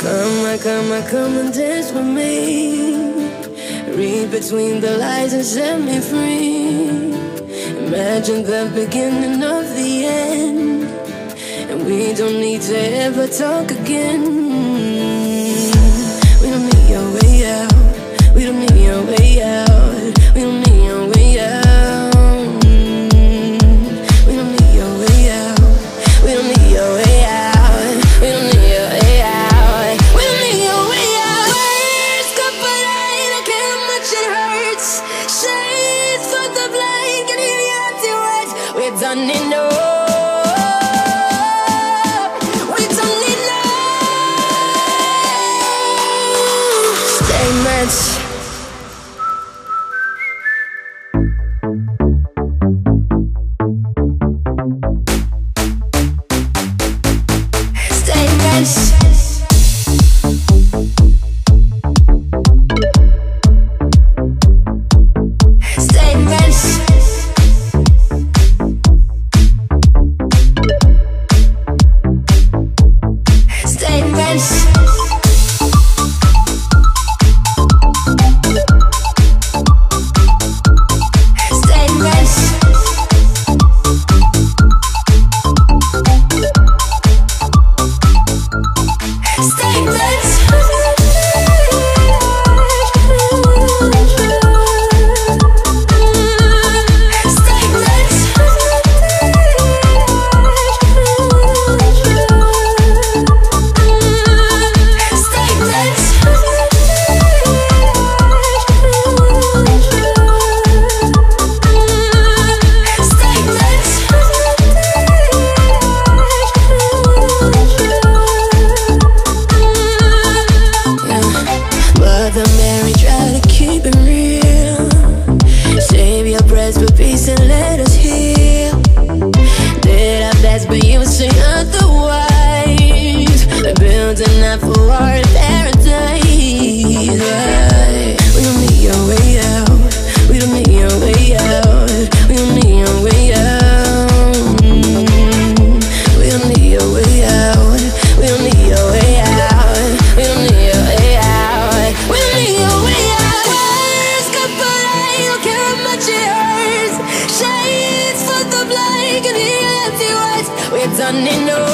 Come, I come, I come and dance with me. Read between the lines and set me free. Imagine the beginning of the end. And we don't need to ever talk again. We don't need your way out. turning over. Stay much let us heal Did our best but you would say otherwise Building up for war and running over.